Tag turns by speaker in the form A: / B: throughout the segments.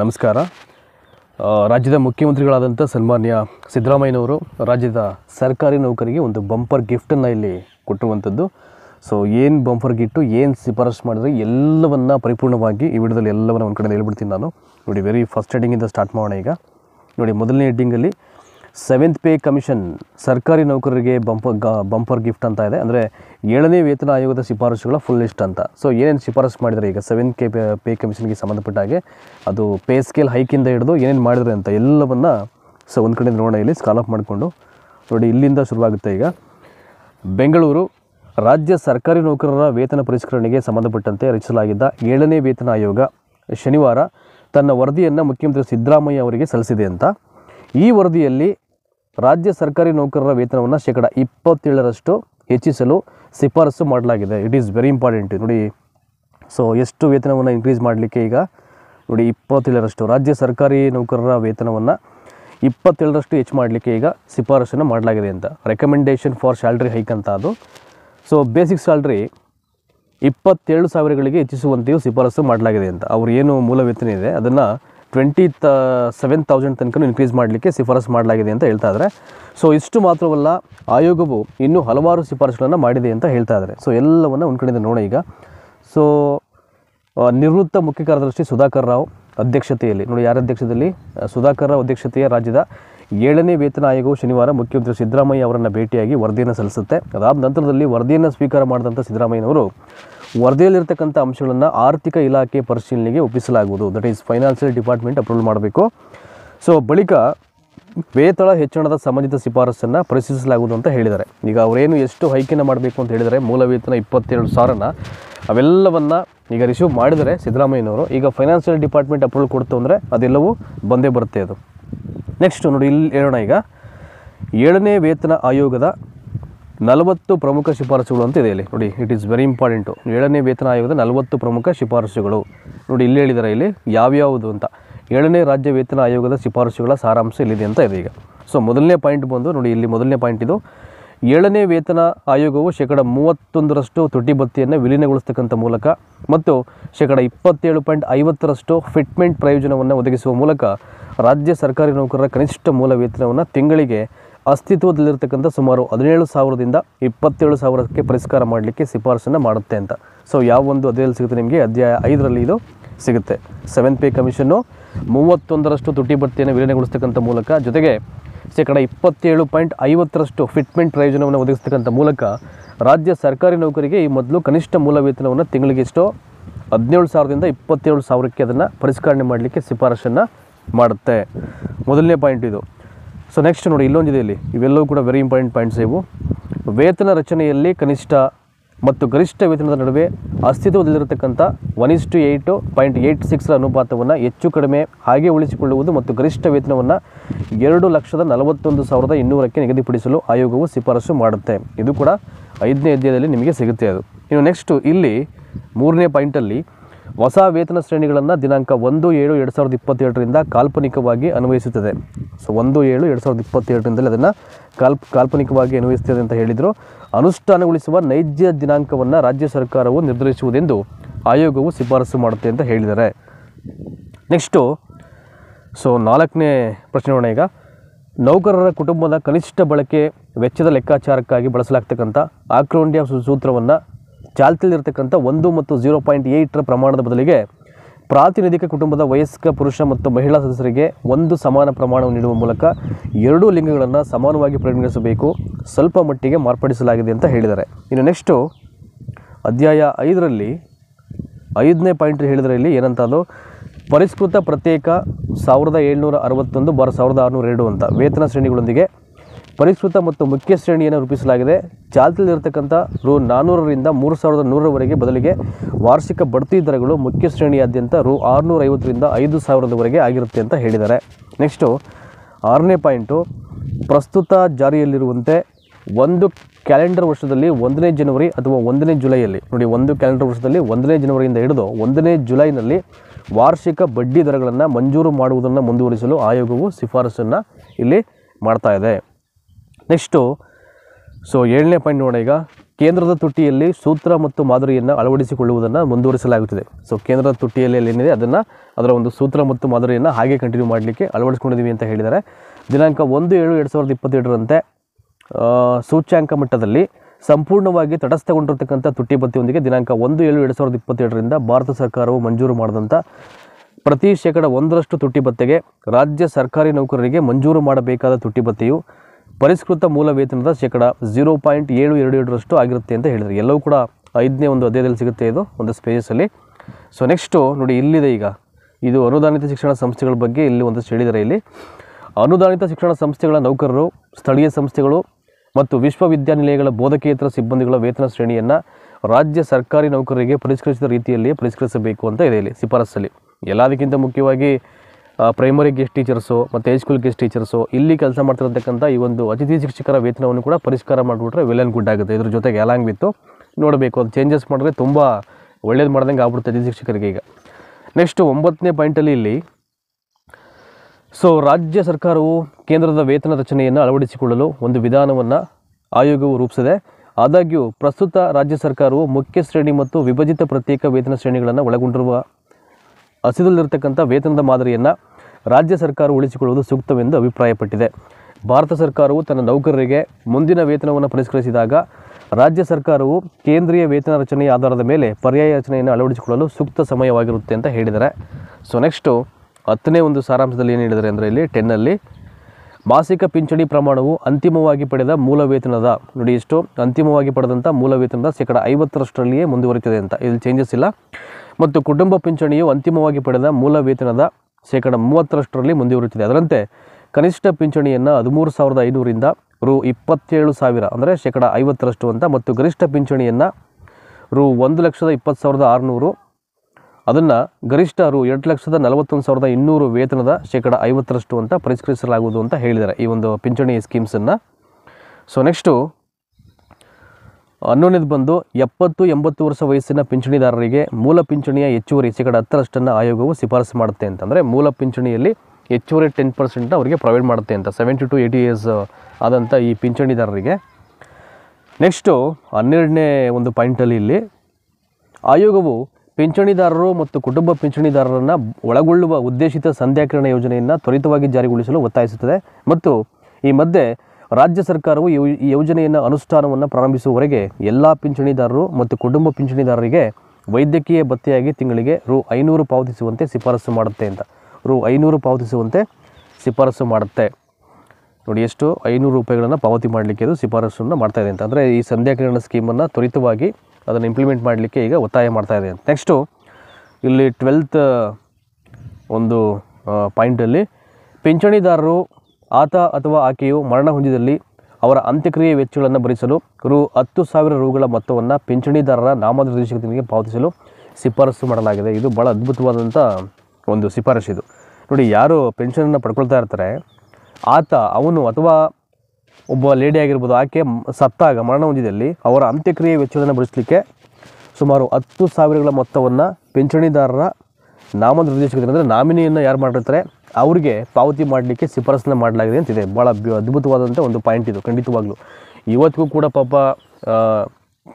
A: ನಮಸ್ಕಾರ. ರಾಜ್ಯದ ಮುಖ್ಯಮಂತ್ರಿಗಳಾದಂಥ ಸನ್ಮಾನ್ಯ ಸಿದ್ದರಾಮಯ್ಯನವರು ರಾಜ್ಯದ ಸರ್ಕಾರಿ ನೌಕರಿಗೆ ಒಂದು ಬಂಪರ್ ಗಿಫ್ಟನ್ನು ಇಲ್ಲಿ ಕೊಟ್ಟಿರುವಂಥದ್ದು ಸೊ ಏನು ಬಂಪರ್ ಗಿಟ್ಟು ಏನು ಶಿಫಾರಸು ಮಾಡಿದ್ರೆ ಎಲ್ಲವನ್ನು ಪರಿಪೂರ್ಣವಾಗಿ ಈ ವಿಡಿಯೋದಲ್ಲಿ ಎಲ್ಲವನ್ನು ಒಂದು ಕಡೆ ಹೇಳ್ಬಿಡ್ತೀನಿ ನಾನು. ನೋಡಿ ವೆರಿ ಫಸ್ಟ್ ಹೆಡ್ಡಿಂಗಿಂದ ಸ್ಟಾರ್ಟ್ ಮಾಡೋಣ ಈಗ. ನೋಡಿ, ಮೊದಲನೇ ಹೆಡ್ಡಿಂಗಲ್ಲಿ ಸೆವೆಂತ್ ಪೇ ಕಮಿಷನ್ ಸರ್ಕಾರಿ ನೌಕರರಿಗೆ ಬಂಪರ್ ಬಂಪರ್ ಗಿಫ್ಟ್ ಅಂತ ಇದೆ. ಅಂದರೆ ಏಳನೇ ವೇತನ ಆಯೋಗದ ಶಿಫಾರಸುಗಳ ಫುಲ್ ಲಿಸ್ಟ್ ಅಂತ. ಸೊ ಏನೇನು ಶಿಫಾರಸು ಮಾಡಿದರೆ ಈಗ? ಸೆವೆಂತ್ ಕೆ ಪೇ ಕಮಿಷನ್ಗೆ ಸಂಬಂಧಪಟ್ಟ ಹಾಗೆ ಅದು ಪೇ ಸ್ಕೇಲ್ ಹೈಕಿಂದ ಹಿಡಿದು ಏನೇನು ಮಾಡಿದರೆ ಅಂತ ಎಲ್ಲವನ್ನು ಸೊ, ಒಂದು ಕಡೆ ನೋಡೋಣ. ಇಲ್ಲಿ ಸ್ಕಾಲ್ ಮಾಡಿಕೊಂಡು. ನೋಡಿ, ಇಲ್ಲಿಂದ ಶುರುವಾಗುತ್ತೆ ಈಗ. ಬೆಂಗಳೂರು ರಾಜ್ಯ ಸರ್ಕಾರಿ ನೌಕರರ ವೇತನ ಪರಿಷ್ಕರಣೆಗೆ ಸಂಬಂಧಪಟ್ಟಂತೆ ರಚಿಸಲಾಗಿದ್ದ ಏಳನೇ ವೇತನ ಆಯೋಗ ಶನಿವಾರ ತನ್ನ ವರದಿಯನ್ನು ಮುಖ್ಯಮಂತ್ರಿ ಸಿದ್ದರಾಮಯ್ಯ ಅವರಿಗೆ ಸಲ್ಲಿಸಿದೆ ಅಂತ. ಈ ವರದಿಯಲ್ಲಿ ರಾಜ್ಯ ಸರ್ಕಾರಿ ನೌಕರರ ವೇತನವನ್ನು ಶೇಕಡ ಇಪ್ಪತ್ತೇಳರಷ್ಟು ಹೆಚ್ಚಿಸಲು ಶಿಫಾರಸು ಮಾಡಲಾಗಿದೆ. ಇಟ್ ಈಸ್ ವೆರಿ ಇಂಪಾರ್ಟೆಂಟ್ ನೋಡಿ ಸೊ ಎಷ್ಟು ವೇತನವನ್ನು ಇನ್ಕ್ರೀಸ್ ಮಾಡಲಿಕ್ಕೆ ಈಗ ನೋಡಿ ಇಪ್ಪತ್ತೇಳರಷ್ಟು, ರಾಜ್ಯ ಸರ್ಕಾರಿ ನೌಕರರ ವೇತನವನ್ನು ಇಪ್ಪತ್ತೇಳರಷ್ಟು ಹೆಚ್ಚು ಮಾಡಲಿಕ್ಕೆ ಈಗ ಶಿಫಾರಸನ್ನು ಮಾಡಲಾಗಿದೆ ಅಂತ. ರೆಕಮೆಂಡೇಷನ್ ಫಾರ್ ಸ್ಯಾಲ್ರಿ ಹೈಕ್ ಅಂತ ಅದು. ಸೊ ಬೇಸಿಕ್ ಸ್ಯಾಲ್ರಿ ಇಪ್ಪತ್ತೇಳು ಸಾವಿರಗಳಿಗೆ ಹೆಚ್ಚಿಸುವಂತೆಯೂ ಶಿಫಾರಸು ಮಾಡಲಾಗಿದೆ ಅಂತ. ಅವ್ರು ಏನು ಮೂಲ ವೇತನ ಇದೆ, ಅದನ್ನು ಟ್ವೆಂಟಿ ತ ಸೆವೆನ್ ತೌಸಂಡ್ ತನಕ ಇನ್ಕ್ರೀಸ್ ಮಾಡಲಿಕ್ಕೆ ಶಿಫಾರಸು ಮಾಡಲಾಗಿದೆ ಅಂತ ಹೇಳ್ತಾ ಇದ್ದಾರೆ ಸೊ ಇಷ್ಟು ಮಾತ್ರವಲ್ಲ ಆಯೋಗವು ಇನ್ನೂ ಹಲವಾರು ಶಿಫಾರಸುಗಳನ್ನು ಮಾಡಿದೆ ಅಂತ ಹೇಳ್ತಾ ಇದ್ದಾರೆ ಸೊ ಎಲ್ಲವನ್ನು ಒಂದು ಕಡೆಯಿಂದ ಈಗ. ಸೊ ನಿವೃತ್ತ ಮುಖ್ಯ ಕಾರ್ಯದರ್ಶಿ ಸುಧಾಕರ್ ರಾವ್ ಅಧ್ಯಕ್ಷತೆಯಲ್ಲಿ ನೋಡಿ ಯಾರ ಅಧ್ಯಕ್ಷತೆಯಲ್ಲಿ? ಆ, ಸುಧಾಕರ್ ರಾವ್ ಅಧ್ಯಕ್ಷತೆಯ ರಾಜ್ಯದ ಏಳನೇ ವೇತನ ಆಯೋಗವು ಶನಿವಾರ ಮುಖ್ಯಮಂತ್ರಿ ಸಿದ್ದರಾಮಯ್ಯ ಅವರನ್ನು ಭೇಟಿಯಾಗಿ ವರದಿಯನ್ನು ಸಲ್ಲಿಸುತ್ತೆ. ಅದಾದ ನಂತರದಲ್ಲಿ ವರದಿಯನ್ನು ಸ್ವೀಕಾರ ಮಾಡಿದಂಥ ಸಿದ್ದರಾಮಯ್ಯನವರು ವರದಿಯಲ್ಲಿರ್ತಕ್ಕಂಥ ಅಂಶಗಳನ್ನು ಆರ್ಥಿಕ ಇಲಾಖೆ ಪರಿಶೀಲನೆಗೆ ಒಪ್ಪಿಸಲಾಗುವುದು. That is financial department approval ಮಾಡಬೇಕು. ಸೊ ಬಳಿಕ ವೇತನ ಹೆಚ್ಚಳದ ಸಂಬಂಧಿತ ಶಿಫಾರಸನ್ನು ಪರಿಶೀಲಿಸಲಾಗುವುದು ಅಂತ ಹೇಳಿದ್ದಾರೆ. ಈಗ ಅವರೇನು ಎಷ್ಟು ಹೈಕಿನ ಮಾಡಬೇಕು ಅಂತ ಹೇಳಿದರೆ, ಮೂಲ ವೇತನ ಇಪ್ಪತ್ತೆರಡು ಸಾವಿರನ ಅವೆಲ್ಲವನ್ನು ಈಗ ರಿಸೀವ್ ಮಾಡಿದರೆ ಸಿದ್ದರಾಮಯ್ಯನವರು, ಈಗ ಫೈನಾನ್ಷಿಯಲ್ ಡಿಪಾರ್ಟ್ಮೆಂಟ್ ಅಪ್ರೂವಲ್ ಕೊಡ್ತು ಅಂದರೆ ಅದೆಲ್ಲವೂ ಬಂದೇ ಬರುತ್ತೆ ಅದು. ನೆಕ್ಸ್ಟ್ ನೋಡಿ, ಇಲ್ಲಿ ಹೇಳೋಣ ಈಗ. ಏಳನೇ ವೇತನ ಆಯೋಗದ ನಲವತ್ತು ಪ್ರಮುಖ ಶಿಫಾರಸುಗಳು ಅಂತ ಇದೆ ಇಲ್ಲಿ. ನೋಡಿ ಇಟ್ ಈಸ್ ವೆರಿ ಇಂಪಾರ್ಟೆಂಟು ಏಳನೇ ವೇತನ ಆಯೋಗದ ನಲವತ್ತು ಪ್ರಮುಖ ಶಿಫಾರಸುಗಳು. ನೋಡಿ, ಇಲ್ಲಿ ಹೇಳಿದ್ದಾರೆ ಇಲ್ಲಿ ಯಾವ್ಯಾವುದು ಅಂತ. ಏಳನೇ ರಾಜ್ಯ ವೇತನ ಆಯೋಗದ ಶಿಫಾರಸುಗಳ ಸಾರಾಂಶ ಇಲ್ಲಿದೆ ಅಂತ ಇದೆ ಈಗ. ಸೊ ಮೊದಲನೇ ಪಾಯಿಂಟ್ ಬಂದು ನೋಡಿ, ಇಲ್ಲಿ ಮೊದಲನೇ ಪಾಯಿಂಟ್ ಇದು. ಏಳನೇ ವೇತನ ಆಯೋಗವು ಶೇಕಡ ಮೂವತ್ತೊಂದರಷ್ಟು ತುಟಿ ಬತ್ತಿಯನ್ನು ವಿಲೀನಗೊಳಿಸ್ತಕ್ಕಂಥ ಮೂಲಕ ಮತ್ತು ಶೇಕಡ ಇಪ್ಪತ್ತೇಳು ಪಾಯಿಂಟ್ ಐವತ್ತರಷ್ಟು ಫಿಟ್ಮೆಂಟ್ ಪ್ರಯೋಜನವನ್ನು ಒದಗಿಸುವ ಮೂಲಕ ರಾಜ್ಯ ಸರ್ಕಾರಿ ನೌಕರರ ಕನಿಷ್ಠ ಮೂಲ ವೇತನವನ್ನು ತಿಂಗಳಿಗೆ ಅಸ್ತಿತ್ವದಲ್ಲಿರ್ತಕ್ಕಂಥ ಸುಮಾರು ಹದಿನೇಳು ಸಾವಿರದಿಂದ ಇಪ್ಪತ್ತೇಳು ಸಾವಿರಕ್ಕೆ ಪರಿಷ್ಕಾರ ಮಾಡಲಿಕ್ಕೆ ಶಿಫಾರಸನ್ನು ಮಾಡುತ್ತೆ ಅಂತ. ಸೊ ಯಾವ ಒಂದು ಅಧ್ಯಾಯದಲ್ಲಿ ಸಿಗುತ್ತೆ ನಿಮಗೆ? ಅಧ್ಯಾಯ ಐದರಲ್ಲಿ ಇದು ಸಿಗುತ್ತೆ. ಸೆವೆನ್ ಪೇ ಕಮಿಷನ್ನು ಮೂವತ್ತೊಂದರಷ್ಟು ತುಟಿ ಬಡ್ತಿಯನ್ನು ವಿಲೀನಗೊಳಿಸ್ತಕ್ಕಂಥ ಮೂಲಕ ಜೊತೆಗೆ ಶೇಕಡ ಇಪ್ಪತ್ತೇಳು ಪಾಯಿಂಟ್ ಐವತ್ತರಷ್ಟು ಫಿಟ್ಮೆಂಟ್ ಪ್ರಯೋಜನವನ್ನು ಒದಗಿಸ್ತಕ್ಕಂಥ ಮೂಲಕ ರಾಜ್ಯ ಸರ್ಕಾರಿ ನೌಕರಿಗೆ ಈ ಮೊದಲು ಕನಿಷ್ಠ ಮೂಲ ವೇತನವನ್ನು ತಿಂಗಳಿಗೆ ಎಷ್ಟೋ? ಹದಿನೇಳು ಸಾವಿರದಿಂದ ಇಪ್ಪತ್ತೇಳು ಸಾವಿರಕ್ಕೆ ಅದನ್ನು ಪರಿಷ್ಕರಣೆ ಮಾಡಲಿಕ್ಕೆ ಶಿಫಾರಸನ್ನು ಮಾಡುತ್ತೆ. ಮೊದಲನೇ ಪಾಯಿಂಟ್ ಇದು. ಸೊ ನೆಕ್ಸ್ಟ್ ನೋಡಿ, ಇಲ್ಲೊಂದಿದೆ ಇಲ್ಲಿ. ಇವೆಲ್ಲವೂ ಕೂಡ ವೆರಿ ಇಂಪಾರ್ಟೆಂಟ್ ಪಾಯಿಂಟ್ಸ್ ಇವು. ವೇತನ ರಚನೆಯಲ್ಲಿ ಕನಿಷ್ಠ ಮತ್ತು ಗರಿಷ್ಠ ವೇತನದ ನಡುವೆ ಅಸ್ತಿತ್ವದಲ್ಲಿರತಕ್ಕಂಥ one is to eight point eight ಸಿಕ್ಸ್ರ ಅನುಪಾತವನ್ನು ಹೆಚ್ಚು ಕಡಿಮೆ ಹಾಗೆ ಉಳಿಸಿಕೊಳ್ಳುವುದು ಮತ್ತು ಗರಿಷ್ಠ ವೇತನವನ್ನು ಎರಡು ಲಕ್ಷದ ನಲವತ್ತೊಂದು ಸಾವಿರದ ಇನ್ನೂರಕ್ಕೆ ನಿಗದಿಪಡಿಸಲು ಆಯೋಗವು ಶಿಫಾರಸು ಮಾಡುತ್ತೆ. ಇದು ಕೂಡ ಐದನೇ ಅಧ್ಯಾಯದಲ್ಲಿ ನಿಮಗೆ ಸಿಗುತ್ತೆ ಅದು. ಇನ್ನು ನೆಕ್ಸ್ಟು ಇಲ್ಲಿ ಮೂರನೇ ಪಾಯಿಂಟಲ್ಲಿ ಹೊಸ ವೇತನ ಶ್ರೇಣಿಗಳನ್ನು ದಿನಾಂಕ ಒಂದು, ಏಳು, ಎರಡು ಸಾವಿರದ ಇಪ್ಪತ್ತೇಳರಿಂದ ಕಾಲ್ಪನಿಕವಾಗಿ ಅನ್ವಯಿಸುತ್ತದೆ. ಸೊ, ಒಂದು, ಏಳು, ಎರಡು ಸಾವಿರದ ಇಪ್ಪತ್ತೇಳರಿಂದಲೇ ಅದನ್ನು ಕಾಲ್ಪ್ ಕಾಲ್ಪನಿಕವಾಗಿ ಅನ್ವಯಿಸ್ತದೆ ಅಂತ ಹೇಳಿದರು. ಅನುಷ್ಠಾನಗೊಳಿಸುವ ನೈಜ ದಿನಾಂಕವನ್ನು ರಾಜ್ಯ ಸರ್ಕಾರವು ನಿರ್ಧರಿಸುವುದೆಂದು ಆಯೋಗವು ಶಿಫಾರಸು ಮಾಡುತ್ತೆ ಅಂತ ಹೇಳಿದ್ದಾರೆ. ನೆಕ್ಸ್ಟು, ಸೊ, ನಾಲ್ಕನೇ ಪ್ರಶ್ನೆ ಈಗ. ನೌಕರರ ಕುಟುಂಬದ ಕನಿಷ್ಠ ಬಳಕೆ ವೆಚ್ಚದ ಲೆಕ್ಕಾಚಾರಕ್ಕಾಗಿ ಬಳಸಲಾಗ್ತಕ್ಕಂಥ ಆಕ್ರೋಂಡಿಯ ಸೂತ್ರವನ್ನು ಚಾಲ್ತಿಯಲ್ಲಿರ್ತಕ್ಕಂಥ ಒಂದು ಮತ್ತು ಜೀರೋ ಪಾಯಿಂಟ್ ಏಯ್ಟರ ಪ್ರಮಾಣದ ಬದಲಿಗೆ ಪ್ರಾತಿನಿಧಿಕ ಕುಟುಂಬದ ವಯಸ್ಕ ಪುರುಷ ಮತ್ತು ಮಹಿಳಾ ಸದಸ್ಯರಿಗೆ ಒಂದು ಸಮಾನ ಪ್ರಮಾಣವನ್ನು ನೀಡುವ ಮೂಲಕ ಎರಡೂ ಲಿಂಗಗಳನ್ನು ಸಮಾನವಾಗಿ ಪರಿಗಣಿಸಬೇಕು, ಸ್ವಲ್ಪ ಮಟ್ಟಿಗೆ ಮಾರ್ಪಡಿಸಲಾಗಿದೆ ಅಂತ ಹೇಳಿದ್ದಾರೆ. ಇನ್ನು ನೆಕ್ಸ್ಟು ಅಧ್ಯಾಯ ಐದರಲ್ಲಿ, ಐದನೇ ಪಾಯಿಂಟ್ ಹೇಳಿದರೆ ಇಲ್ಲಿ ಏನಂತ ಅದು ಪರಿಷ್ಕೃತ ಪ್ರತ್ಯೇಕ ಸಾವಿರದ ಏಳ್ನೂರ ಅರವತ್ತೊಂದು ಬಾರ ಸಾವಿರದ ಆರುನೂರ ಎರಡು ಅಂತ, ವೇತನ ಶ್ರೇಣಿಗಳೊಂದಿಗೆ ಪರಿಷ್ಕೃತ ಮತ್ತು ಮುಖ್ಯ ಶ್ರೇಣಿಯನ್ನು ರೂಪಿಸಲಾಗಿದೆ. ಚಾಲ್ತಿಯಲ್ಲಿರತಕ್ಕಂಥ ರು ನಾನ್ನೂರರಿಂದ ಮೂರು ಸಾವಿರದ ನೂರರವರೆಗೆ ಬದಲಿಗೆ ವಾರ್ಷಿಕ ಬಡ್ತಿ ದರಗಳು ಮುಖ್ಯ ಶ್ರೇಣಿಯಾದ್ಯಂತ ರು ಆರುನೂರೈವತ್ತರಿಂದ ಐದು ಸಾವಿರದವರೆಗೆ ಆಗಿರುತ್ತೆ ಅಂತ ಹೇಳಿದ್ದಾರೆ. ನೆಕ್ಸ್ಟು, ಆರನೇ ಪಾಯಿಂಟು, ಪ್ರಸ್ತುತ ಜಾರಿಯಲ್ಲಿರುವಂತೆ ಒಂದು ಕ್ಯಾಲೆಂಡರ್ ವರ್ಷದಲ್ಲಿ ಒಂದನೇ ಜನವರಿ ಅಥವಾ ಒಂದನೇ ಜುಲೈಯಲ್ಲಿ, ನೋಡಿ ಒಂದು ಕ್ಯಾಲೆಂಡರ್ ವರ್ಷದಲ್ಲಿ ಒಂದನೇ ಜನವರಿಯಿಂದ ಹಿಡಿದು ಒಂದನೇ ಜುಲೈನಲ್ಲಿ ವಾರ್ಷಿಕ ಬಡ್ಡಿ ದರಗಳನ್ನು ಮಂಜೂರು ಮಾಡುವುದನ್ನು ಮುಂದುವರಿಸಲು ಆಯೋಗವು ಶಿಫಾರಸನ್ನು ಇಲ್ಲಿ ಮಾಡ್ತಾ ಇದೆ. ನೆಕ್ಸ್ಟು, ಸೊ ಏಳನೇ ಪಾಯಿಂಟ್ ನೋಡೋಣ ಈಗ. ಕೇಂದ್ರದ ತುಟ್ಟಿಯಲ್ಲಿ ಸೂತ್ರ ಮತ್ತು ಮಾದರಿಯನ್ನು ಅಳವಡಿಸಿಕೊಳ್ಳುವುದನ್ನು ಮುಂದುವರಿಸಲಾಗುತ್ತದೆ. ಸೊ ಕೇಂದ್ರದ ತುಟ್ಟಿಯಲ್ಲಿ ಏನಿದೆ ಅದನ್ನು ಅದರ ಒಂದು ಸೂತ್ರ ಮತ್ತು ಮಾದರಿಯನ್ನು ಹಾಗೆ ಕಂಟಿನ್ಯೂ ಮಾಡಲಿಕ್ಕೆ ಅಳವಡಿಸ್ಕೊಂಡಿದ್ದೀವಿ ಅಂತ ಹೇಳಿದ್ದಾರೆ. ದಿನಾಂಕ ಒಂದು ಏಳು ಎರಡು ಸಾವಿರದ ಇಪ್ಪತ್ತೆರಡರಂತೆ ಸೂಚ್ಯಾಂಕ ಮಟ್ಟದಲ್ಲಿ ಸಂಪೂರ್ಣವಾಗಿ ತಟಸ್ಥಗೊಂಡಿರ್ತಕ್ಕಂಥ ತುಟ್ಟಿ ಬತ್ತಿಯೊಂದಿಗೆ ದಿನಾಂಕ ಒಂದು ಏಳು ಎರಡು ಸಾವಿರದ ಇಪ್ಪತ್ತೆರಡರಿಂದ ಭಾರತ ಸರ್ಕಾರವು ಮಂಜೂರು ಮಾಡಿದಂಥ ಪ್ರತಿ ಶೇಕಡ ಒಂದರಷ್ಟು ತುಟ್ಟಿ ಬತ್ತೆಗೆ ರಾಜ್ಯ ಸರ್ಕಾರಿ ನೌಕರರಿಗೆ ಮಂಜೂರು ಮಾಡಬೇಕಾದ ತುಟ್ಟಿ ಭತ್ಯೆಯು ಪರಿಷ್ಕೃತ ಮೂಲ ವೇತನದ ಶೇಕಡ ಜೀರೋ ಪಾಯಿಂಟ್ ಏಳು ಎರಡು ಎರಡರಷ್ಟು ಆಗಿರುತ್ತೆ ಅಂತ ಹೇಳಿದರು. ಎಲ್ಲವೂ ಕೂಡ ಐದನೇ ಒಂದು ಅಧ್ಯಾಯದಲ್ಲಿ ಸಿಗುತ್ತೆ ಇದು, ಒಂದು ಸ್ಪೇಸಲ್ಲಿ ಸೊ ನೆಕ್ಸ್ಟು ನೋಡಿ ಇಲ್ಲಿದೆ ಈಗ. ಇದು ಅನುದಾನಿತ ಶಿಕ್ಷಣ ಸಂಸ್ಥೆಗಳ ಬಗ್ಗೆ ಇಲ್ಲಿ ಒಂದಷ್ಟು ಹೇಳಿದ್ದಾರೆ ಇಲ್ಲಿ. ಅನುದಾನಿತ ಶಿಕ್ಷಣ ಸಂಸ್ಥೆಗಳ ನೌಕರರು, ಸ್ಥಳೀಯ ಸಂಸ್ಥೆಗಳು ಮತ್ತು ವಿಶ್ವವಿದ್ಯಾನಿಲಯಗಳ ಬೋಧಕೇತರ ಸಿಬ್ಬಂದಿಗಳ ವೇತನ ಶ್ರೇಣಿಯನ್ನು ರಾಜ್ಯ ಸರ್ಕಾರಿ ನೌಕರರಿಗೆ ಪರಿಷ್ಕರಿಸಿದ ರೀತಿಯಲ್ಲಿ ಪರಿಷ್ಕರಿಸಬೇಕು ಅಂತ ಇದೆ ಇಲ್ಲಿ, ಶಿಫಾರಸ್ಸಲ್ಲಿ. ಎಲ್ಲದಕ್ಕಿಂತ ಮುಖ್ಯವಾಗಿ ಪ್ರೈಮರಿ ಗೆಸ್ಟ್ ಟೀಚರ್ಸು ಮತ್ತು ಹೈಸ್ಕೂಲ್ ಗೆಸ್ಟ್ ಟೀಚರ್ಸು ಇಲ್ಲಿ ಕೆಲಸ ಮಾಡ್ತಿರತಕ್ಕಂಥ ಈ ಒಂದು ಅತಿಥಿ ಶಿಕ್ಷಕರ ವೇತನವನ್ನು ಕೂಡ ಪರಿಷ್ಕಾರ ಮಾಡಿಬಿಟ್ರೆ ವೆಲ್ ಆ್ಯಂಡ್ ಗುಡ್ ಆಗುತ್ತೆ. ಇದ್ರ ಜೊತೆಗೆ ಎಲ್ಲಾಂಗ್ ಬಿತ್ತು ನೋಡಬೇಕು, ಅದು ಚೇಂಜಸ್ ಮಾಡಿದ್ರೆ ತುಂಬ ಒಳ್ಳೇದು ಮಾಡ್ದಂಗೆ ಆಗ್ಬಿಡುತ್ತೆ ಅತಿಥಿ ಶಿಕ್ಷಕರಿಗೆ ಈಗ. ನೆಕ್ಸ್ಟು ಒಂಬತ್ತನೇ ಪಾಯಿಂಟಲ್ಲಿ ಇಲ್ಲಿ ಸೊ ರಾಜ್ಯ ಸರ್ಕಾರವು ಕೇಂದ್ರದ ವೇತನ ರಚನೆಯನ್ನು ಅಳವಡಿಸಿಕೊಳ್ಳಲು ಒಂದು ವಿಧಾನವನ್ನು ಆಯೋಗವು ರೂಪಿಸಿದೆ. ಆದಾಗ್ಯೂ ಪ್ರಸ್ತುತ ರಾಜ್ಯ ಸರ್ಕಾರವು ಮುಖ್ಯ ಶ್ರೇಣಿ ಮತ್ತು ವಿಭಜಿತ ಪ್ರತ್ಯೇಕ ವೇತನ ಶ್ರೇಣಿಗಳನ್ನು ಒಳಗೊಂಡಿರುವ ಹಸಿದಲ್ಲಿರ್ತಕ್ಕಂಥ ವೇತನದ ಮಾದರಿಯನ್ನು ರಾಜ್ಯ ಸರ್ಕಾರ ಉಳಿಸಿಕೊಳ್ಳುವುದು ಸೂಕ್ತವೆಂದು ಅಭಿಪ್ರಾಯಪಟ್ಟಿದೆ. ಭಾರತ ಸರ್ಕಾರವು ತನ್ನ ನೌಕರರಿಗೆ ಮುಂದಿನ ವೇತನವನ್ನು ಪರಿಷ್ಕರಿಸಿದಾಗ ರಾಜ್ಯ ಸರ್ಕಾರವು ಕೇಂದ್ರೀಯ ವೇತನ ರಚನೆಯ ಆಧಾರದ ಮೇಲೆ ಪರ್ಯಾಯ ರಚನೆಯನ್ನು ಅಳವಡಿಸಿಕೊಳ್ಳಲು ಸೂಕ್ತ ಸಮಯವಾಗಿರುತ್ತೆ ಅಂತ ಹೇಳಿದ್ದಾರೆ. ಸೊ ನೆಕ್ಸ್ಟು ಹತ್ತನೇ ಒಂದು ಸಾರಾಂಶದಲ್ಲಿ ಏನು ಹೇಳಿದರೆ ಅಂದರೆ ಇಲ್ಲಿ ಟೆನ್ನಲ್ಲಿ ಮಾಸಿಕ ಪಿಂಚಣಿ ಪ್ರಮಾಣವು ಅಂತಿಮವಾಗಿ ಪಡೆದ ಮೂಲ ವೇತನದ ನೋಡಿ ಎಷ್ಟು ಅಂತಿಮವಾಗಿ ಪಡೆದಂಥ ಮೂಲ ವೇತನದ ಶೇಕಡ ಐವತ್ತರಷ್ಟರಲ್ಲಿಯೇ ಮುಂದುವರಿತದೆ ಅಂತ. ಇಲ್ಲಿ ಚೇಂಜಸ್ ಇಲ್ಲ. ಮತ್ತು ಕುಟುಂಬ ಪಿಂಚಣಿಯು ಅಂತಿಮವಾಗಿ ಪಡೆದ ಮೂಲ ವೇತನದ ಶೇಕಡ ಮೂವತ್ತರಷ್ಟರಲ್ಲಿ ಮುಂದುವರಿಯುತ್ತದೆ. ಅದರಂತೆ, ಕನಿಷ್ಠ ಪಿಂಚಣಿಯನ್ನು ಹದಿಮೂರು ಸಾವಿರದ ಐನೂರಿಂದ ರು ಇಪ್ಪತ್ತೇಳು ಸಾವಿರ, ಅಂದರೆ ಶೇಕಡ ಐವತ್ತರಷ್ಟು ಅಂತ, ಮತ್ತು ಗರಿಷ್ಠ ಪಿಂಚಣಿಯನ್ನು ರು ಒಂದು ಲಕ್ಷದ ಇಪ್ಪತ್ತು ಸಾವಿರದ ಆರುನೂರು ಅದನ್ನು ಗರಿಷ್ಠ ರು ಎರಡು ಲಕ್ಷದ ನಲವತ್ತೊಂದು ಸಾವಿರದ ಇನ್ನೂರು ವೇತನದ ಶೇಕಡ ಐವತ್ತರಷ್ಟು ಅಂತ ಪರಿಷ್ಕರಿಸಲಾಗುವುದು ಅಂತ ಹೇಳಿದ್ದಾರೆ ಈ ಒಂದು ಪಿಂಚಣಿ ಸ್ಕೀಮ್ಸನ್ನು ಸೊ ನೆಕ್ಸ್ಟು ಹನ್ನೊಂದನೇದು ಬಂದು ಎಪ್ಪತ್ತು ಎಂಬತ್ತು ವರ್ಷ ವಯಸ್ಸಿನ ಪಿಂಚಣಿದಾರರಿಗೆ ಮೂಲ ಪಿಂಚಣಿಯ ಹೆಚ್ಚುವರಿ ಶೇಕಡ ಹತ್ತರಷ್ಟನ್ನು ಆಯೋಗವು ಶಿಫಾರಸು ಮಾಡುತ್ತೆ ಅಂತಂದರೆ ಮೂಲ ಪಿಂಚಣಿಯಲ್ಲಿ ಹೆಚ್ಚುವರಿ ಟೆನ್ ಪರ್ಸೆಂಟ್ನ ಅವರಿಗೆ ಪ್ರೊವೈಡ್ ಮಾಡುತ್ತೆ ಅಂತ ಸೆವೆಂಟಿ ಟು ಏಯ್ಟಿ ಇಯರ್ಸ್ ಆದಂಥ ಈ ಪಿಂಚಣಿದಾರರಿಗೆ. ನೆಕ್ಸ್ಟು ಹನ್ನೆರಡನೇ ಒಂದು ಪಾಯಿಂಟಲ್ಲಿ ಇಲ್ಲಿ ಆಯೋಗವು ಪಿಂಚಣಿದಾರರು ಮತ್ತು ಕುಟುಂಬ ಪಿಂಚಣಿದಾರರನ್ನು ಒಳಗೊಳ್ಳುವ ಉದ್ದೇಶಿತ ಸಂಧ್ಯಾಕರಣ ಯೋಜನೆಯನ್ನು ತ್ವರಿತವಾಗಿ ಜಾರಿಗೊಳಿಸಲು ಒತ್ತಾಯಿಸುತ್ತದೆ. ಮತ್ತು ಈ ಮಧ್ಯೆ ರಾಜ್ಯ ಸರ್ಕಾರವು ಈ ಯೋಜನೆಯನ್ನು ಅನುಷ್ಠಾನವನ್ನು ಪ್ರಾರಂಭಿಸುವವರೆಗೆ ಎಲ್ಲ ಪಿಂಚಣಿದಾರರು ಮತ್ತು ಕುಟುಂಬ ಪಿಂಚಣಿದಾರರಿಗೆ ವೈದ್ಯಕೀಯ ಭತ್ತೆಯಾಗಿ ತಿಂಗಳಿಗೆ ರು ಐನೂರು ಪಾವತಿಸುವಂತೆ ಶಿಫಾರಸು ಮಾಡುತ್ತೆ ಅಂತ. ರು ಐನೂರು ಪಾವತಿಸುವಂತೆ ಶಿಫಾರಸು ಮಾಡುತ್ತೆ. ನೋಡಿ ಎಷ್ಟು ಐನೂರು ರೂಪಾಯಿಗಳನ್ನು ಪಾವತಿ ಮಾಡಲಿಕ್ಕೆ ಅದು ಶಿಫಾರಸನ್ನು ಮಾಡ್ತಾಯಿದೆ ಅಂತ. ಅಂದರೆ ಈ ಸಂಧ್ಯಾಕಿರಣ ಸ್ಕೀಮನ್ನು ತ್ವರಿತವಾಗಿ ಅದನ್ನು ಇಂಪ್ಲಿಮೆಂಟ್ ಮಾಡಲಿಕ್ಕೆ ಈಗ ಒತ್ತಾಯ ಮಾಡ್ತಾ ಇದೆ. ನೆಕ್ಸ್ಟು ಇಲ್ಲಿ ಟ್ವೆಲ್ತ್ ಒಂದು ಪಾಯಿಂಟಲ್ಲಿ ಪಿಂಚಣಿದಾರರು ಆತ ಅಥವಾ ಆಕೆಯು ಮರಣ ಹೊಂದಿದಲ್ಲಿ ಅವರ ಅಂತ್ಯಕ್ರಿಯೆ ವೆಚ್ಚಗಳನ್ನು ಭರಿಸಲು ರು ಹತ್ತು ಸಾವಿರ ರುಗಳ ಮೊತ್ತವನ್ನು ಪಿಂಚಣಿದಾರರ ನಾಮನಿರ್ದೇಶಕನಿಗೆ ಪಾವತಿಸಲು ಶಿಫಾರಸು ಮಾಡಲಾಗಿದೆ. ಇದು ಭಾಳ ಅದ್ಭುತವಾದಂಥ ಒಂದು ಶಿಫಾರಸು ಇದು. ನೋಡಿ, ಯಾರು ಪೆನ್ಷನನ್ನು ಪಡ್ಕೊಳ್ತಾ ಇರ್ತಾರೆ, ಆತ, ಅವನು ಅಥವಾ ಒಬ್ಬ ಲೇಡಿ ಆಗಿರ್ಬೋದು, ಆಕೆ ಸತ್ತಾಗ ಮರಣ ಹೊಂದಿದಲ್ಲಿ ಅವರ ಅಂತ್ಯಕ್ರಿಯೆ ವೆಚ್ಚವನ್ನು ಭರಿಸಲಿಕ್ಕೆ ಸುಮಾರು ಹತ್ತು ಸಾವಿರಗಳ ಮೊತ್ತವನ್ನು ಪಿಂಚಣಿದಾರರ ನಾಮನಿರ್ದೇಶಕರು ಅಂದರೆ ನಾಮಿನಿಯನ್ನು ಯಾರು ಮಾಡಿರ್ತಾರೆ, ಅವರಿಗೆ ಪಾವತಿ ಮಾಡಲಿಕ್ಕೆ ಶಿಫಾರಸನ್ನ ಮಾಡಲಾಗಿದೆ ಅಂತಿದೆ. ಭಾಳ ಅದ್ಭುತವಾದಂಥ ಒಂದು ಪಾಯಿಂಟ್ ಇದು, ಖಂಡಿತವಾಗ್ಲೂ. ಇವತ್ತಿಗೂ ಕೂಡ ಪಾಪ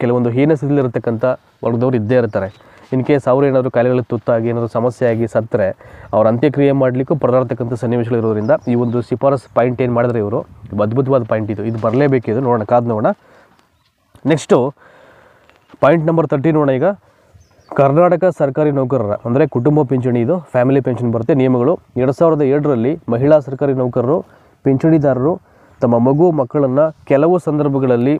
A: ಕೆಲವೊಂದು ಹೀನ ಸ್ಥಿತಿಲಿರತಕ್ಕಂಥ ವರ್ಗದವ್ರು ಇದ್ದೇ ಇರ್ತಾರೆ. ಇನ್ ಕೇಸ್ ಅವ್ರು ಏನಾದರೂ ಕಾಯಿಲೆಗಳಿಗೆ ತುತ್ತಾಗಿ, ಏನಾದರೂ ಸಮಸ್ಯೆ ಆಗಿ ಸತ್ತರೆ, ಅವ್ರ ಅಂತ್ಯಕ್ರಿಯೆ ಮಾಡಲಿಕ್ಕೂ ಪರದಾಡ್ತಕ್ಕಂಥ ಸನ್ನಿವೇಶಗಳು ಇರೋದ್ರಿಂದ ಈ ಒಂದು ಶಿಫಾರಸ್ ಪಾಯಿಂಟ್ ಏನು ಮಾಡಿದ್ರೆ ಇವರು? ಅದ್ಭುತವಾದ ಪಾಯಿಂಟ್ ಇದು. ಇದು ಬರಲೇಬೇಕಿದು ನೋಡೋಣ, ಕಾದು ನೋಡೋಣ. ನೆಕ್ಸ್ಟು ಪಾಯಿಂಟ್ ನಂಬರ್ ತರ್ಟಿ ನೋಡೋಣ ಈಗ. ಕರ್ನಾಟಕ ಸರ್ಕಾರಿ ನೌಕರರ, ಅಂದರೆ ಕುಟುಂಬ ಪಿಂಚಣಿ ಇದು ಫ್ಯಾಮಿಲಿ ಪೆನ್ಷನ್ ಬರುತ್ತೆ, ನಿಯಮಗಳು. ಎರಡು ಸಾವಿರದ ಏಳರಲ್ಲಿ ಮಹಿಳಾ ಸರ್ಕಾರಿ ನೌಕರರು, ಪಿಂಚಣಿದಾರರು ತಮ್ಮ ಮಗು, ಮಕ್ಕಳನ್ನು ಕೆಲವು ಸಂದರ್ಭಗಳಲ್ಲಿ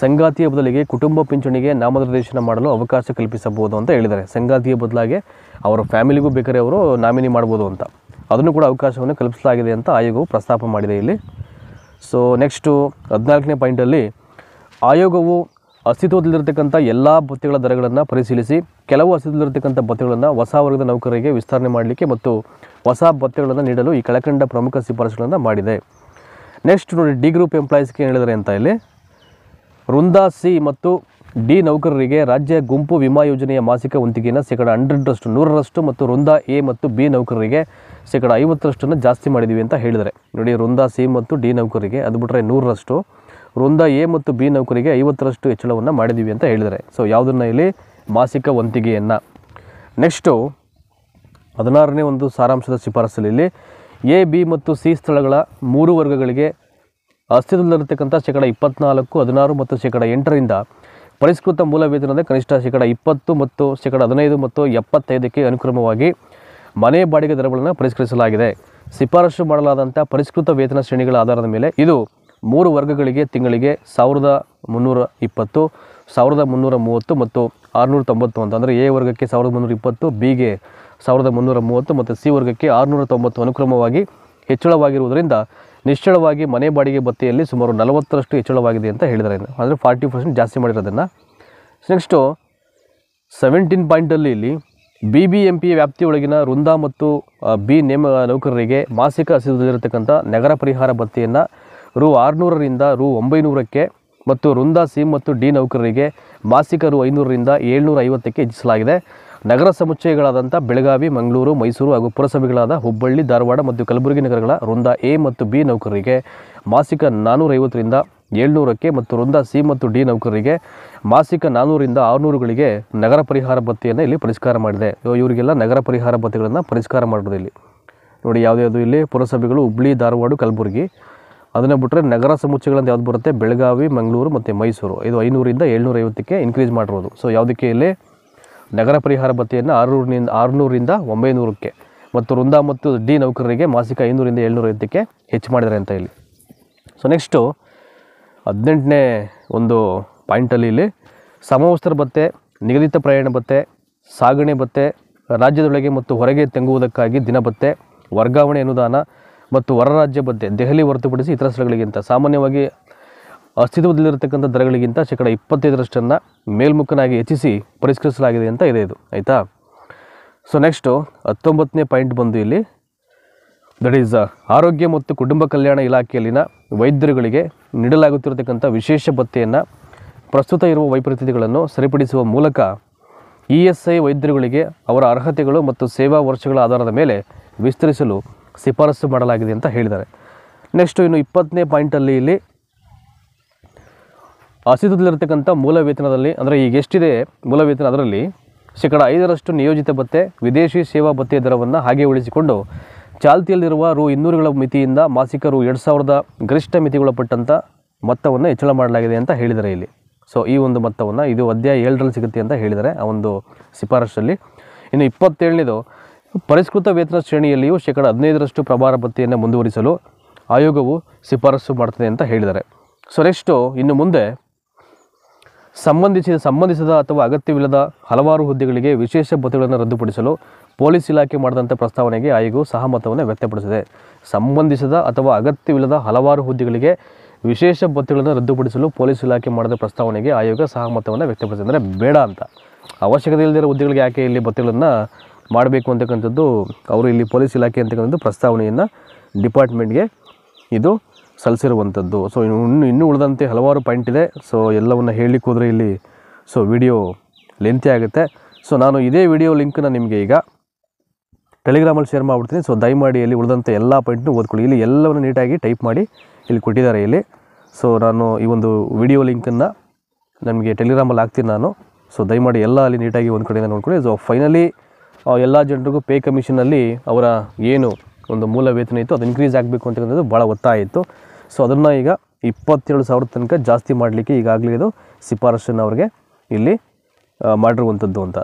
A: ಸಂಗಾತಿಯ ಬದಲಿಗೆ ಕುಟುಂಬ ಪಿಂಚಣಿಗೆ ನಾಮನಿರ್ದೇಶನ ಮಾಡಲು ಅವಕಾಶ ಕಲ್ಪಿಸಬಹುದು ಅಂತ ಹೇಳಿದ್ದಾರೆ. ಸಂಗಾತಿಯ ಬದಲಾಗಿ ಅವರ ಫ್ಯಾಮಿಲಿಗೂ ಬೇಕಾದ್ರೆ ಅವರು ನಾಮಿನಿ ಮಾಡ್ಬೋದು ಅಂತ. ಅದನ್ನು ಕೂಡ ಅವಕಾಶವನ್ನು ಕಲ್ಪಿಸಲಾಗಿದೆ ಅಂತ ಆಯೋಗವು ಪ್ರಸ್ತಾಪ ಮಾಡಿದೆ ಇಲ್ಲಿ. ಸೊ ನೆಕ್ಸ್ಟು ಹದಿನಾಲ್ಕನೇ ಪಾಯಿಂಟಲ್ಲಿ ಆಯೋಗವು ಅಸ್ತಿತ್ವದಲ್ಲಿರತಕ್ಕಂಥ ಎಲ್ಲ ಭತ್ಯೆಗಳ ದರಗಳನ್ನು ಪರಿಶೀಲಿಸಿ, ಕೆಲವು ಅಸ್ತಿತ್ವದಲ್ಲಿರತಕ್ಕಂಥ ಭತ್ಯೆಗಳನ್ನು ಹೊಸ ವರ್ಗದ ನೌಕರರಿಗೆ ವಿಸ್ತರಣೆ ಮಾಡಲಿಕ್ಕೆ ಮತ್ತು ಹೊಸ ಭತ್ಯೆಗಳನ್ನು ನೀಡಲು ಈ ಕೆಳಕಂಡ ಪ್ರಮುಖ ಶಿಫಾರಸುಗಳನ್ನು ಮಾಡಿದೆ. ನೆಕ್ಸ್ಟ್ ನೋಡಿ ಡಿ ಗ್ರೂಪ್ ಎಂಪ್ಲಾಯೀಸ್ಗೆ ಏನು ಹೇಳಿದ್ದಾರೆ ಅಂತ ಇಲ್ಲಿ. ವೃಂದ ಸಿ ಮತ್ತು ಡಿ ನೌಕರರಿಗೆ ರಾಜ್ಯ ಗುಂಪು ವಿಮಾ ಯೋಜನೆಯ ಮಾಸಿಕ ವಂತಿಗೆಯನ್ನು ಶೇಕಡ ಹಂಡ್ರೆಡ್ರಷ್ಟು ನೂರರಷ್ಟು ಮತ್ತು ವೃಂದಾ ಎ ಮತ್ತು ಬಿ ನೌಕರರಿಗೆ ಶೇಕಡ ಐವತ್ತರಷ್ಟನ್ನು ಜಾಸ್ತಿ ಮಾಡಿದ್ದೀವಿ ಅಂತ ಹೇಳಿದರೆ ನೋಡಿ, ವೃಂದಾ ಸಿ ಮತ್ತು ಡಿ ನೌಕರರಿಗೆ ಅದು ಬಿಟ್ಟರೆ ನೂರರಷ್ಟು, ವೃಂದಾ ಎ ಮತ್ತು ಬಿ ನೌಕರಿಗೆ ಐವತ್ತರಷ್ಟು ಹೆಚ್ಚಳವನ್ನು ಮಾಡಿದ್ದೀವಿ ಅಂತ ಹೇಳಿದರೆ ಸೊ ಯಾವುದನ್ನು ಇಲ್ಲಿ? ಮಾಸಿಕ ವಂತಿಗೆಯನ್ನು. ನೆಕ್ಸ್ಟು ಹದಿನಾರನೇ ಒಂದು ಸಾರಾಂಶದ ಶಿಫಾರಸಲ್ಲಿ ಎ, ಬಿ ಮತ್ತು ಸಿ ಸ್ಥಳಗಳ ಮೂರು ವರ್ಗಗಳಿಗೆ ಅಸ್ತಿತ್ವದಲ್ಲಿರತಕ್ಕಂಥ ಶೇಕಡ ಇಪ್ಪತ್ನಾಲ್ಕು, ಹದಿನಾರು ಮತ್ತು ಶೇಕಡ ಎಂಟರಿಂದ ಪರಿಷ್ಕೃತ ಮೂಲ ವೇತನದ ಕನಿಷ್ಠ ಶೇಕಡ ಇಪ್ಪತ್ತು ಮತ್ತು ಶೇಕಡ ಹದಿನೈದು ಮತ್ತು ಎಪ್ಪತ್ತೈದಕ್ಕೆ ಅನುಕ್ರಮವಾಗಿ ಮನೆ ಬಾಡಿಗೆ ದರಗಳನ್ನು ಪರಿಷ್ಕರಿಸಲಾಗಿದೆ. ಶಿಫಾರಸು ಮಾಡಲಾದಂಥ ಪರಿಷ್ಕೃತ ವೇತನ ಶ್ರೇಣಿಗಳ ಆಧಾರದ ಮೇಲೆ ಇದು ಮೂರು ವರ್ಗಗಳಿಗೆ ತಿಂಗಳಿಗೆ ಸಾವಿರದ ಮುನ್ನೂರ ಇಪ್ಪತ್ತು, ಸಾವಿರದ ಮುನ್ನೂರ ಮೂವತ್ತು ಮತ್ತು ಆರುನೂರ ತೊಂಬತ್ತು ಅಂತ. ಅಂದರೆ ಎ ವರ್ಗಕ್ಕೆ ಸಾವಿರದ ಮುನ್ನೂರ ಇಪ್ಪತ್ತು ಬಿಗೆ ಸಾವಿರದ ಮುನ್ನೂರ ಮೂವತ್ತು ಮತ್ತು ಸಿ ವರ್ಗಕ್ಕೆ ಆರುನೂರ ತೊಂಬತ್ತು ಅನುಕ್ರಮವಾಗಿ ಹೆಚ್ಚಳವಾಗಿರುವುದರಿಂದ ನಿಶ್ಚಳವಾಗಿ ಮನೆ ಬಾಡಿಗೆ ಭತ್ಯೆಯಲ್ಲಿ ಸುಮಾರು ನಲವತ್ತರಷ್ಟು ಹೆಚ್ಚಳವಾಗಿದೆ ಅಂತ ಹೇಳಿದ್ದಾರೆ. ಅಂದರೆ ಫಾರ್ಟಿ ಪರ್ಸೆಂಟ್ ಜಾಸ್ತಿ ಮಾಡಿರೋದನ್ನು. ನೆಕ್ಸ್ಟು ಸೆವೆಂಟೀನ್ ಪಾಯಿಂಟಲ್ಲಿ ಇಲ್ಲಿ ಬಿ ಬಿ ಎಂ ಪಿ ವ್ಯಾಪ್ತಿಯೊಳಗಿನ ವೃಂದ ಮತ್ತು ಬಿ ನೇಮ ನೌಕರರಿಗೆ ಮಾಸಿಕ ಅಸ್ತಿತ್ವದಲ್ಲಿರತಕ್ಕಂಥ ನಗರ ಪರಿಹಾರ ಭತ್ಯೆಯನ್ನು ರು ಆರುನೂರರಿಂದ ರು ಒಂಬೈನೂರಕ್ಕೆ ಮತ್ತು ವೃಂದ ಸಿ ಮತ್ತು ಡಿ ನೌಕರರಿಗೆ ಮಾಸಿಕ ರು ಐನೂರರಿಂದ ಏಳ್ನೂರ ಐವತ್ತಕ್ಕೆ ಹೆಚ್ಚಿಸಲಾಗಿದೆ. ನಗರ ಸಮುಚ್ಚಯಗಳಾದಂಥ ಬೆಳಗಾವಿ, ಮಂಗಳೂರು, ಮೈಸೂರು ಹಾಗೂ ಪುರಸಭೆಗಳಾದ ಹುಬ್ಬಳ್ಳಿ, ಧಾರವಾಡ ಮತ್ತು ಕಲಬುರಗಿ ನಗರಗಳ ವೃಂದ ಎ ಮತ್ತು ಬಿ ನೌಕರರಿಗೆ ಮಾಸಿಕ ನಾನ್ನೂರೈವತ್ತರಿಂದ ಏಳ್ನೂರಕ್ಕೆ ಮತ್ತು ವೃಂದ ಸಿ ಮತ್ತು ಡಿ ನೌಕರರಿಗೆ ಮಾಸಿಕ ನಾನ್ನೂರಿಂದ ಆರುನೂರುಗಳಿಗೆ ನಗರ ಪರಿಹಾರ ಭತ್ತೆಯನ್ನು ಇಲ್ಲಿ ಪರಿಷ್ಕಾರ ಮಾಡಿದೆ. ಇವ- ಇವರಿಗೆಲ್ಲ ನಗರ ಪರಿಹಾರ ಭತ್ತೆಗಳನ್ನು ಪರಿಷ್ಕಾರ ಮಾಡೋದು ಇಲ್ಲಿ. ನೋಡಿ ಯಾವುದ್ಯಾವುದು ಇಲ್ಲಿ? ಪುರಸಭೆಗಳು ಹುಬ್ಬಳ್ಳಿ, ಧಾರವಾಡ, ಕಲಬುರಗಿ. ಅದನ್ನು ಬಿಟ್ಟರೆ ನಗರ ಸಮುಚ್ಚಯಗಳಂತ ಯಾವ್ದು ಬರುತ್ತೆ? ಬೆಳಗಾವಿ, ಮಂಗಳೂರು ಮತ್ತು ಮೈಸೂರು. ಇದು ಐನೂರಿಂದ ಏಳ್ನೂರೈವತ್ತಕ್ಕೆ ಇನ್ಕ್ರೀಸ್ ಮಾಡಿರೋದು ಸೊ ಯಾವುದಕ್ಕೆ ಇಲ್ಲಿ? ನಗರ ಪರಿಹಾರ ಭತ್ಯೆಯನ್ನು ಆರುನೂರಿನಿಂದ ಆರುನೂರಿಂದ ಒಂಬೈನೂರಕ್ಕೆ. ಮತ್ತು ವೃಂದ ಮತ್ತು ಡಿ ನೌಕರರಿಗೆ ಮಾಸಿಕ ಐನೂರಿಂದ ಏಳ್ನೂರೈವತ್ತಕ್ಕೆ ಹೆಚ್ಚು ಮಾಡಿದ್ದಾರೆ ಅಂತ ಇಲ್ಲಿ ಸೊ ನೆಕ್ಸ್ಟು ಹದಿನೆಂಟನೇ ಒಂದು ಪಾಯಿಂಟಲ್ಲಿ ಇಲ್ಲಿ ಸಮವಸ್ತ್ರ ಭತ್ತೆ ನಿಗದಿತ ಪ್ರಯಾಣ ಭತ್ತೆ ಸಾಗಣೆ ಭತ್ತೆ ರಾಜ್ಯದೊಳಗೆ ಮತ್ತು ಹೊರಗೆ ತೆಂಗುವುದಕ್ಕಾಗಿ ದಿನ ಭತ್ತೆ ವರ್ಗಾವಣೆ ಅನುದಾನ ಮತ್ತು ಹೊರ ರಾಜ್ಯ ಭತ್ಯೆ ದೆಹಲಿ ಹೊರತುಪಡಿಸಿ ಇತರ ಸ್ಥಳಗಳಿಗಿಂತ ಸಾಮಾನ್ಯವಾಗಿ ಅಸ್ತಿತ್ವದಲ್ಲಿರತಕ್ಕಂಥ ದರಗಳಿಗಿಂತ ಶೇಕಡ ಇಪ್ಪತ್ತೈದರಷ್ಟನ್ನು ಮೇಲ್ಮುಖನಾಗಿ ಹೆಚ್ಚಿಸಿ ಪರಿಷ್ಕರಿಸಲಾಗಿದೆ ಅಂತ ಇದೆ ಇದು. ಆಯಿತಾ? ಸೊ ನೆಕ್ಸ್ಟು ಹತ್ತೊಂಬತ್ತನೇ ಪಾಯಿಂಟ್ ಬಂದು ಇಲ್ಲಿ. ದಟ್ ಈಸ್ ಆರೋಗ್ಯ ಮತ್ತು ಕುಟುಂಬ ಕಲ್ಯಾಣ ಇಲಾಖೆಯಲ್ಲಿನ ವೈದ್ಯರುಗಳಿಗೆ ನೀಡಲಾಗುತ್ತಿರತಕ್ಕಂಥ ವಿಶೇಷ ಭತ್ತೆಯನ್ನು ಪ್ರಸ್ತುತ ಇರುವ ವೈಪರೀತ್ಯಗಳನ್ನು ಸರಿಪಡಿಸುವ ಮೂಲಕ ಇ ಎಸ್ ಐ ವೈದ್ಯರುಗಳಿಗೆ ಅವರ ಅರ್ಹತೆಗಳು ಮತ್ತು ಸೇವಾ ವರ್ಷಗಳ ಆಧಾರದ ಮೇಲೆ ವಿಸ್ತರಿಸಲು ಶಿಫಾರಸು ಮಾಡಲಾಗಿದೆ ಅಂತ ಹೇಳಿದ್ದಾರೆ. ನೆಕ್ಸ್ಟು ಇನ್ನು ಇಪ್ಪತ್ತನೇ ಪಾಯಿಂಟಲ್ಲಿ ಇಲ್ಲಿ ಅಸ್ತಿತ್ವದಲ್ಲಿರತಕ್ಕಂಥ ಮೂಲ ವೇತನದಲ್ಲಿ, ಅಂದರೆ ಈಗ ಎಷ್ಟಿದೆ ಮೂಲ ವೇತನ ಅದರಲ್ಲಿ, ಶೇಕಡ ಐದರಷ್ಟು ನಿಯೋಜಿತ ಭತ್ತೆ, ವಿದೇಶಿ ಸೇವಾ ಭತ್ತೆ ದರವನ್ನು ಹಾಗೆ ಉಳಿಸಿಕೊಂಡು, ಚಾಲ್ತಿಯಲ್ಲಿರುವ ರು ಇನ್ನೂರುಗಳ ಮಿತಿಯಿಂದ ಮಾಸಿಕ ರು ಎರಡು ಸಾವಿರದ ಗರಿಷ್ಠ ಮಿತಿಗೊಳಪಟ್ಟಂಥ ಮೊತ್ತವನ್ನು ಹೆಚ್ಚಳ ಮಾಡಲಾಗಿದೆ ಅಂತ ಹೇಳಿದ್ದಾರೆ ಇಲ್ಲಿ. ಸೊ ಈ ಒಂದು ಮೊತ್ತವನ್ನು ಇದು ಅಧ್ಯಾಯ ಏಳರಲ್ಲಿ ಸಿಗುತ್ತೆ ಅಂತ ಹೇಳಿದ್ದಾರೆ ಆ ಒಂದು ಶಿಫಾರಸಲ್ಲಿ ಇನ್ನು ಇಪ್ಪತ್ತೇಳನೇದು, ಪರಿಷ್ಕೃತ ವೇತನ ಶ್ರೇಣಿಯಲ್ಲಿಯೂ ಶೇಕಡ ಹದಿನೈದರಷ್ಟು ಪ್ರಭಾರ ಭತ್ತೆಯನ್ನು ಮುಂದುವರಿಸಲು ಆಯೋಗವು ಶಿಫಾರಸು ಮಾಡ್ತದೆ ಅಂತ ಹೇಳಿದ್ದಾರೆ. ಸೊ ನೆಕ್ಸ್ಟು ಇನ್ನು ಮುಂದೆ ಸಂಬಂಧಿಸಿದ ಸಂಬಂಧಿಸಿದ ಅಥವಾ ಅಗತ್ಯವಿಲ್ಲದ ಹಲವಾರು ಹುದ್ದೆಗಳಿಗೆ ವಿಶೇಷ ಭತ್ಯೆಗಳನ್ನು ರದ್ದುಪಡಿಸಲು ಪೊಲೀಸ್ ಇಲಾಖೆ ಮಾಡಿದಂಥ ಪ್ರಸ್ತಾವನೆಗೆ ಆಯೋಗವು ಸಹಮತವನ್ನು ವ್ಯಕ್ತಪಡಿಸಿದೆ. ಸಂಬಂಧಿಸಿದ ಅಥವಾ ಅಗತ್ಯವಿಲ್ಲದ ಹಲವಾರು ಹುದ್ದೆಗಳಿಗೆ ವಿಶೇಷ ಭತ್ಯೆಗಳನ್ನು ರದ್ದುಪಡಿಸಲು ಪೊಲೀಸ್ ಇಲಾಖೆ ಮಾಡಿದ ಪ್ರಸ್ತಾವನೆಗೆ ಆಯೋಗ ಸಹಮತವನ್ನು ವ್ಯಕ್ತಪಡಿಸಿದೆ. ಅಂದರೆ ಬೇಡ ಅಂತ. ಅವಶ್ಯಕತೆ ಇಲ್ಲದಿರೋ ಹುದ್ದೆಗಳಿಗೆ ಯಾಕೆ ಇಲ್ಲಿ ಭತ್ಯೆಗಳನ್ನು ಮಾಡಬೇಕು ಅಂತಕ್ಕಂಥದ್ದು, ಅವರು ಇಲ್ಲಿ ಪೊಲೀಸ್ ಇಲಾಖೆ ಅಂತಕ್ಕಂಥದ್ದು ಪ್ರಸ್ತಾವನೆಯನ್ನು ಡಿಪಾರ್ಟ್ಮೆಂಟ್ಗೆ ಇದು ಸಲ್ಲಿಸಿರುವಂಥದ್ದು. ಸೊ ಇನ್ನು ಇನ್ನು, ಇನ್ನೂ ಉಳಿದಂತೆ ಹಲವಾರು ಪಾಯಿಂಟ್ ಇದೆ. ಸೊ ಎಲ್ಲವನ್ನು ಹೇಳಲಿಕ್ಕೆ ಹೋದರೆ ಇಲ್ಲಿ ಸೊ ವಿಡಿಯೋ ಲೆಂತಿ ಆಗುತ್ತೆ. ಸೊ ನಾನು ಇದೇ ವಿಡಿಯೋ ಲಿಂಕನ್ನ ನಿಮಗೆ ಈಗ ಟೆಲಿಗ್ರಾಮಲ್ಲಿ ಶೇರ್ ಮಾಡಿಬಿಡ್ತೀನಿ. ಸೊ ದಯಮಾಡಿ ಇಲ್ಲಿ ಉಳಿದಂಥ ಎಲ್ಲ ಪಾಯಿಂಟ್ನು ಓದ್ಕೊಳ್ಳಿ. ಇಲ್ಲಿ ಎಲ್ಲವನ್ನು ನೀಟಾಗಿ ಟೈಪ್ ಮಾಡಿ ಇಲ್ಲಿ ಕೊಟ್ಟಿದ್ದಾರೆ ಇಲ್ಲಿ. ಸೊ ನಾನು ಈ ಒಂದು ವಿಡಿಯೋ ಲಿಂಕನ್ನು ನಮಗೆ ಟೆಲಿಗ್ರಾಮಲ್ಲಿ ಹಾಕ್ತೀನಿ ನಾನು. ಸೊ ದಯಮಾಡಿ ಎಲ್ಲ ಅಲ್ಲಿ ನೀಟಾಗಿ ಒಂದು ಕಡೆಯಿಂದ ನೋಡ್ಕೊಳ್ಳಿ. ಸೊ ಫೈನಲಿ ಎಲ್ಲ ಜನರಿಗೂ ಪೇ ಕಮಿಷನಲ್ಲಿ ಅವರ ಏನು ಒಂದು ಮೂಲ ವೇತನ ಇತ್ತು, ಅದು ಇನ್ಕ್ರೀಸ್ ಆಗಬೇಕು ಅಂತಕ್ಕಂಥದ್ದು ಭಾಳ ಒತ್ತಾಯ ಇತ್ತು. ಸೊ ಅದನ್ನು ಈಗ ಇಪ್ಪತ್ತೇಳು ಸಾವಿರ ತನಕ ಜಾಸ್ತಿ ಮಾಡಲಿಕ್ಕೆ ಈಗಾಗಲೇ ಇದು ಶಿಫಾರಸನ್ನು ಅವ್ರಿಗೆ ಇಲ್ಲಿ ಮಾಡಿರುವಂಥದ್ದು ಅಂತ.